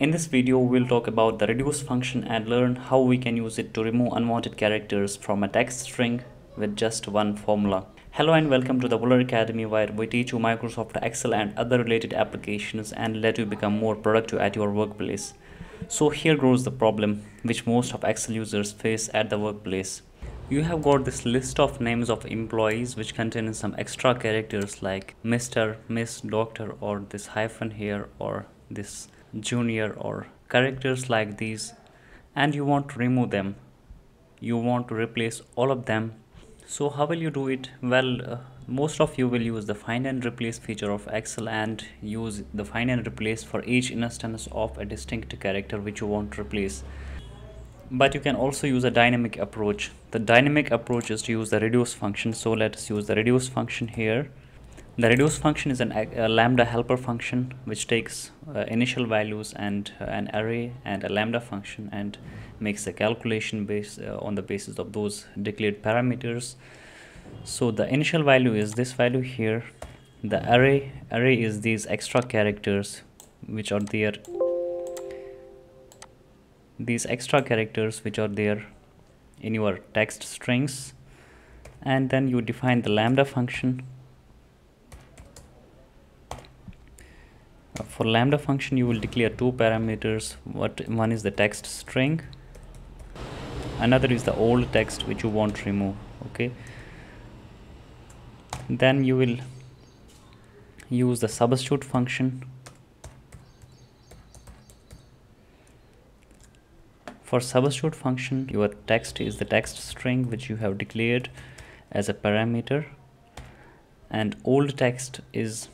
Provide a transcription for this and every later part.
In this video, we'll talk about the reduce function and learn how we can use it to remove unwanted characters from a text string with just one formula. Hello and welcome to the Wular Academy where we teach you Microsoft Excel and other related applications and let you become more productive at your workplace. So here goes the problem which most of Excel users face at the workplace. You have got this list of names of employees which contain some extra characters like Mr., Miss, Doctor or this hyphen here or this junior or characters like these and you want to remove them. You want to replace all of them. So how will you do it? Well uh, most of you will use the find and replace feature of excel and use the find and replace for each instance of a distinct character which you want to replace. But you can also use a dynamic approach. The dynamic approach is to use the reduce function. So let us use the reduce function here the reduce function is an, a lambda helper function which takes uh, initial values and uh, an array and a lambda function and makes a calculation based uh, on the basis of those declared parameters. So the initial value is this value here. The array array is these extra characters which are there. These extra characters which are there in your text strings and then you define the lambda function for lambda function you will declare two parameters. What one is the text string another is the old text which you want to remove okay? Then you will use the substitute function for substitute function your text is the text string which you have declared as a parameter and old text is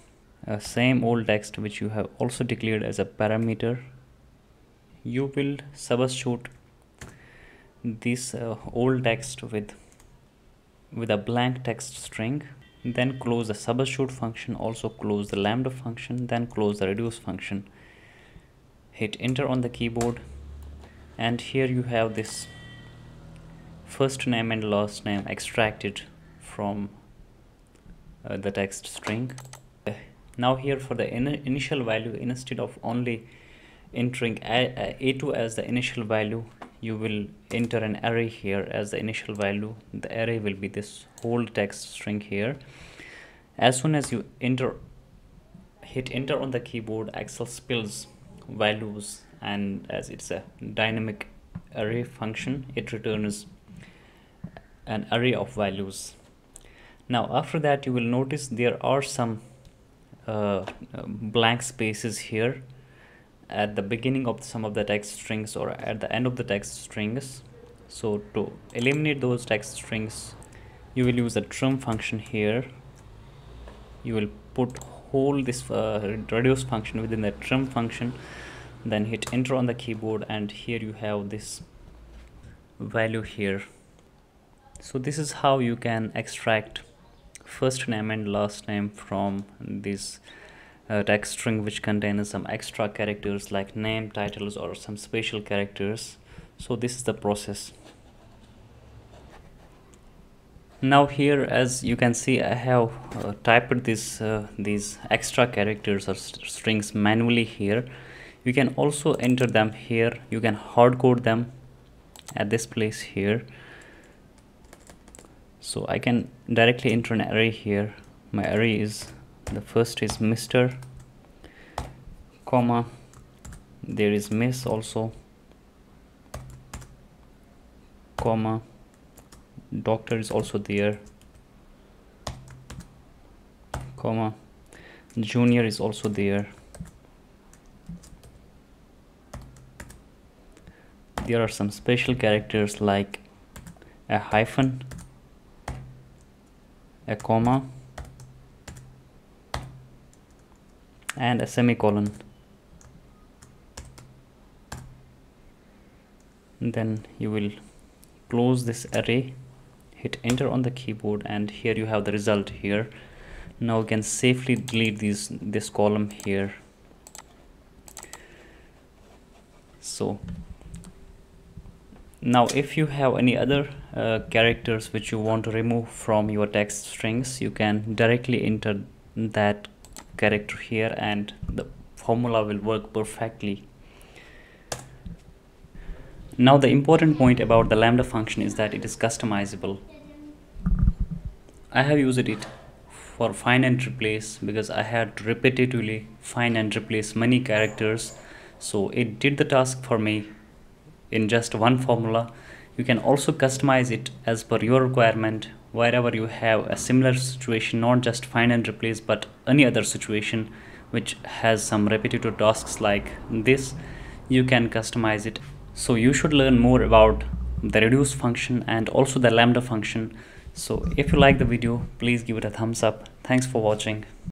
uh, same old text which you have also declared as a parameter. You will substitute this uh, old text with with a blank text string then close the substitute function also close the lambda function then close the reduce function. Hit enter on the keyboard and here you have this first name and last name extracted from uh, the text string now here for the in initial value instead of only entering a a2 as the initial value you will enter an array here as the initial value. The array will be this whole text string here. As soon as you enter hit enter on the keyboard excel spills values and as it's a dynamic array function it returns an array of values. Now after that you will notice there are some uh, blank spaces here. At the beginning of some of the text strings or at the end of the text strings. So to eliminate those text strings you will use the trim function here. You will put whole this uh, reduce function within the trim function then hit enter on the keyboard and here you have this value here. So this is how you can extract first name and last name from this uh, text string which contains some extra characters like name titles or some special characters. So this is the process. Now here as you can see I have uh, typed this uh, these extra characters or st strings manually here. You can also enter them here. You can hard code them at this place here so I can directly enter an array here. My array is the first is Mr comma there is Miss also comma doctor is also there comma junior is also there. There are some special characters like a hyphen a comma and a semicolon. Then you will close this array hit enter on the keyboard and here you have the result here. Now you can safely delete these this column here. So now if you have any other uh, characters which you want to remove from your text strings you can directly enter that character here and the formula will work perfectly. Now the important point about the lambda function is that it is customizable. I have used it for find and replace because I had repetitively find and replace many characters. So it did the task for me in just one formula. You can also customize it as per your requirement wherever you have a similar situation not just find and replace but any other situation which has some repetitive tasks like this. You can customize it. So you should learn more about the reduce function and also the lambda function. So if you like the video please give it a thumbs up. Thanks for watching